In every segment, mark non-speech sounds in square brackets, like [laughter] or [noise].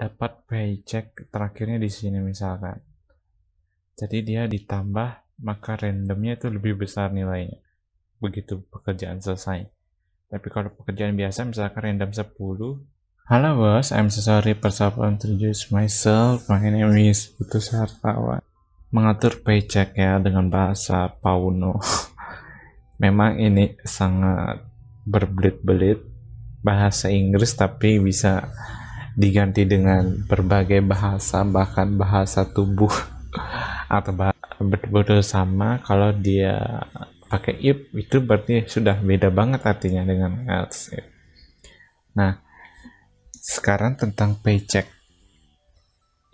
dapat paycheck terakhirnya di sini misalkan. Jadi dia ditambah maka randomnya itu lebih besar nilainya. Begitu pekerjaan selesai. Tapi kalau pekerjaan biasa misalkan random 10. Halo bos, I'm so sorry first of all introduce myself. My name is Putus Hartawan. Mengatur paycheck ya dengan bahasa Pauno. [laughs] Memang ini sangat berbelit-belit bahasa Inggris tapi bisa diganti dengan berbagai bahasa bahkan bahasa tubuh. [laughs] Atau betul-betul sama kalau dia pakai if itu berarti sudah beda banget artinya dengan else nah sekarang tentang paycheck.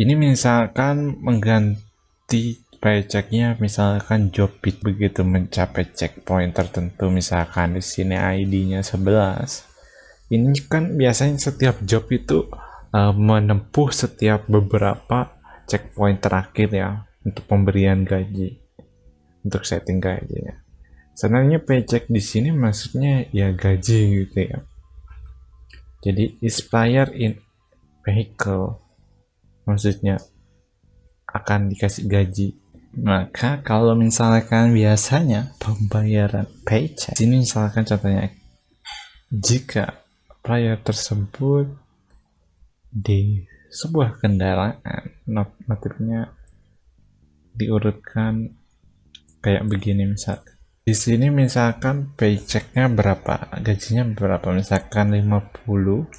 Ini misalkan mengganti paychecknya misalkan job it begitu mencapai checkpoint tertentu misalkan di sini ID-nya 11 ini kan biasanya setiap job itu uh, menempuh setiap beberapa checkpoint terakhir ya untuk pemberian gaji untuk setting gajinya. Sebenarnya paycheck di sini maksudnya ya gaji gitu ya. Jadi player in vehicle. Maksudnya akan dikasih gaji. Maka kalau misalkan biasanya pembayaran paycheck ini misalkan contohnya jika player tersebut di sebuah kendaraan. Not notifnya diurutkan kayak begini misal di sini misalkan paychecknya berapa gajinya berapa misalkan 50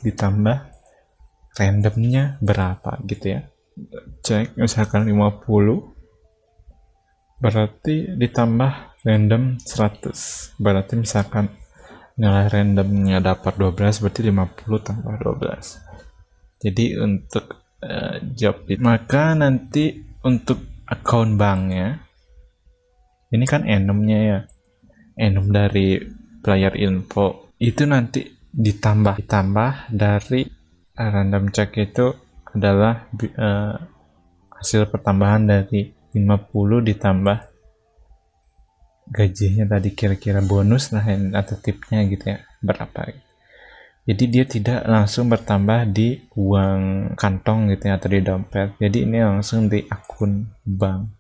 ditambah randomnya berapa gitu ya. Cek misalkan 50 berarti ditambah random 100 berarti misalkan nilai randomnya dapat 12 berarti 50 tambah 12 jadi untuk uh, job it maka nanti untuk account banknya ini kan enumnya ya enum dari player info itu nanti ditambah ditambah dari uh, random check itu adalah uh, hasil pertambahan dari 50 ditambah gajinya tadi kira-kira bonus lah atau tipnya gitu ya berapa gitu jadi dia tidak langsung bertambah di uang kantong gitu ya atau di dompet. Jadi ini langsung di akun bank.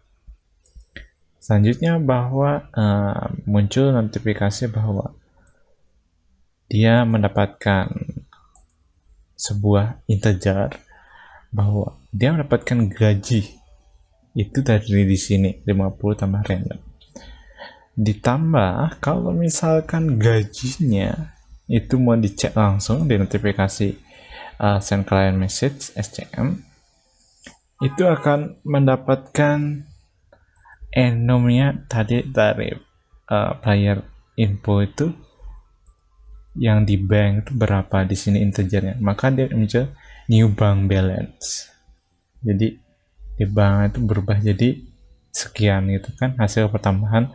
Selanjutnya bahwa uh, muncul notifikasi bahwa dia mendapatkan sebuah integer bahwa dia mendapatkan gaji. Itu dari di sini 50 tambah random. Ditambah kalau misalkan gajinya itu mau dicek langsung di notifikasi uh, send client message SCM itu akan mendapatkan enomnya tadi dari uh, player info itu yang di bank itu berapa di sini integernya. Maka dia muncul new bank balance. Jadi di bank itu berubah jadi sekian gitu kan hasil pertambahan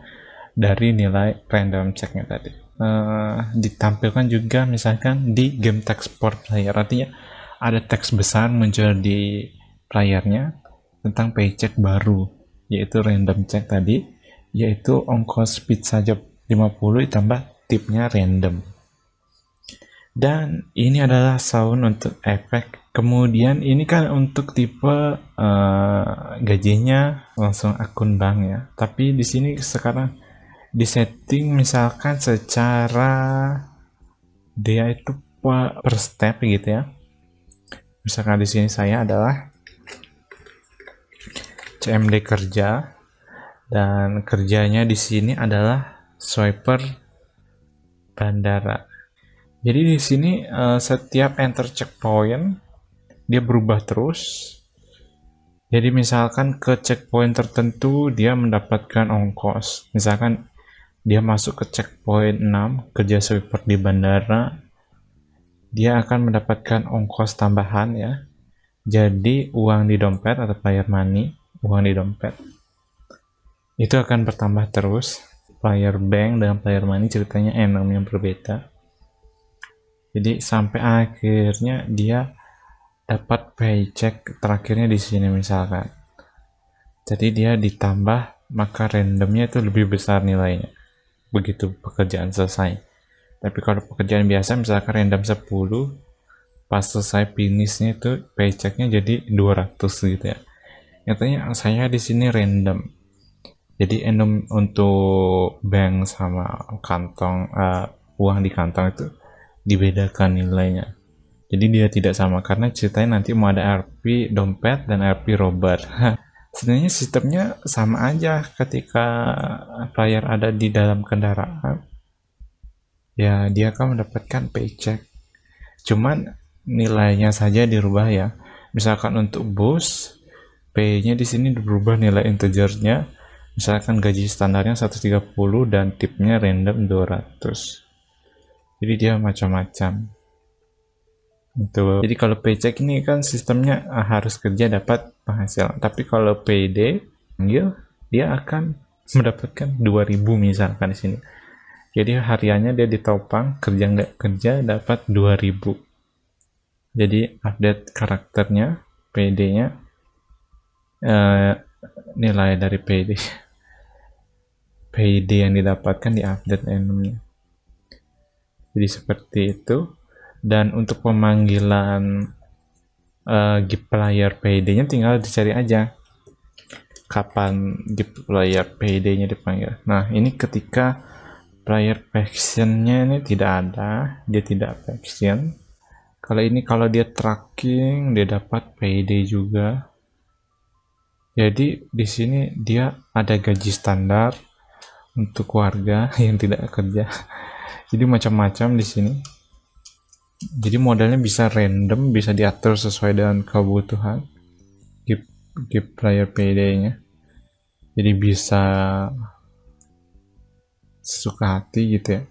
dari nilai random checknya tadi uh, ditampilkan juga misalkan di game text port player. Artinya ada teks besar muncul di playernya tentang paycheck baru yaitu random check tadi yaitu ongkos pizza job 50 ditambah tipnya random. Dan ini adalah sound untuk efek. Kemudian ini kan untuk tipe uh, gajinya langsung akun bank ya. Tapi di sini sekarang di setting misalkan secara dia itu per step gitu ya. Misalkan di sini saya adalah CMD kerja dan kerjanya di sini adalah swiper bandara. Jadi di sini uh, setiap enter checkpoint dia berubah terus. Jadi misalkan ke checkpoint tertentu dia mendapatkan ongkos. Misalkan dia masuk ke checkpoint 6 kerja sweeper di bandara. Dia akan mendapatkan ongkos tambahan ya. Jadi uang di dompet atau player money uang di dompet. Itu akan bertambah terus. Player bank dengan player money ceritanya enam yang berbeda. Jadi sampai akhirnya dia dapat paycheck terakhirnya di sini misalkan. Jadi dia ditambah maka randomnya itu lebih besar nilainya begitu pekerjaan selesai. Tapi kalau pekerjaan biasa misalkan random 10 pas selesai finishnya itu paychecknya jadi 200 gitu ya. Nyatanya saya di sini random jadi random untuk bank sama kantong uh, uang di kantong itu dibedakan nilainya. Jadi dia tidak sama karena ceritanya nanti mau ada RP dompet dan RP robot [laughs] sebenarnya sistemnya sama aja ketika player ada di dalam kendaraan. Ya dia akan mendapatkan paycheck. Cuman nilainya saja dirubah ya. Misalkan untuk bus P-nya di sini berubah nilai integernya. Misalkan gaji standarnya 130 dan tipnya random 200 jadi dia macam-macam itu jadi kalau paycheck ini kan sistemnya ah, harus kerja dapat penghasilan. Tapi kalau PD panggil dia akan mendapatkan 2000 misalkan di sini. Jadi hariannya dia ditopang kerja nggak kerja dapat 2000 jadi update karakternya PD nya uh, nilai dari PD [laughs] PD yang didapatkan di update enumnya jadi seperti itu dan untuk pemanggilan uh, gift player PD nya tinggal dicari aja kapan gift player PD nya dipanggil nah ini ketika player factionnya ini tidak ada dia tidak faction kalau ini kalau dia tracking dia dapat PD juga jadi di sini dia ada gaji standar untuk warga [laughs] yang tidak kerja. Jadi macam-macam di sini. Jadi modelnya bisa random, bisa diatur sesuai dengan kebutuhan. Give, give player PD-nya. Jadi bisa sesuka hati gitu ya.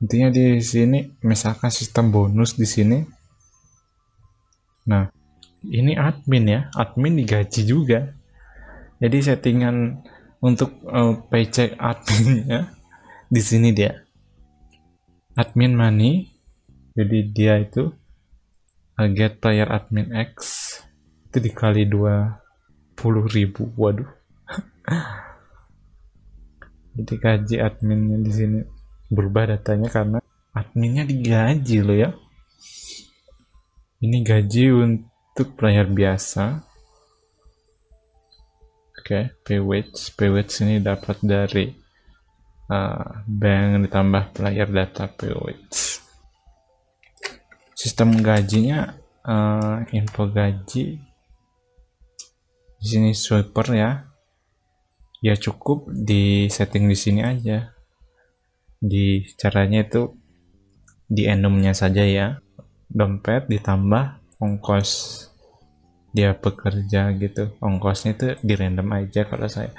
Intinya di sini misalkan sistem bonus di sini. Nah, ini admin ya admin digaji juga jadi settingan untuk uh, paycheck adminnya di sini dia admin money jadi dia itu uh, get player admin X itu dikali 20 ribu. Waduh. [laughs] Jadi gaji adminnya di sini berubah datanya karena adminnya digaji loh ya. Ini gaji untuk player biasa. Oke okay, paywage paywage ini dapat dari uh, bank ditambah player data paywage sistem gajinya uh, info gaji. Di sini sweeper ya. Ya cukup di setting di sini aja. Di caranya itu di enumnya saja ya. Dompet ditambah ongkos dia bekerja gitu. Ongkosnya itu di random aja kalau saya.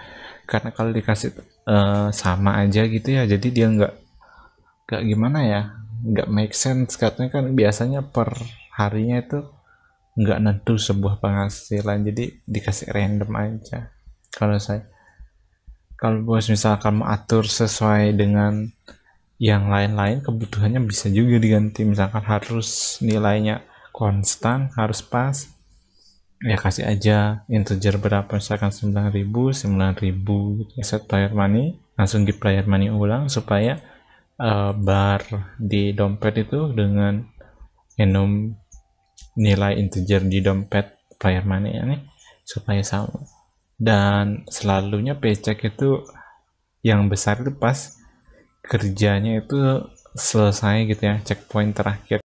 Karena kalau dikasih uh, sama aja gitu ya jadi dia nggak nggak gimana ya nggak make sense. Katanya kan biasanya per harinya itu nggak nentu sebuah penghasilan jadi dikasih random aja. Kalau saya kalau bos misalkan mau atur sesuai dengan yang lain-lain kebutuhannya bisa juga diganti. Misalkan harus nilainya konstan harus pas ya kasih aja integer berapa. Misalkan 9000 9000 gitu. set player money langsung di player money ulang supaya uh, bar di dompet itu dengan enum nilai integer di dompet player money ini supaya sama. Dan selalunya paycheck itu yang besar itu pas kerjanya itu selesai gitu ya checkpoint terakhir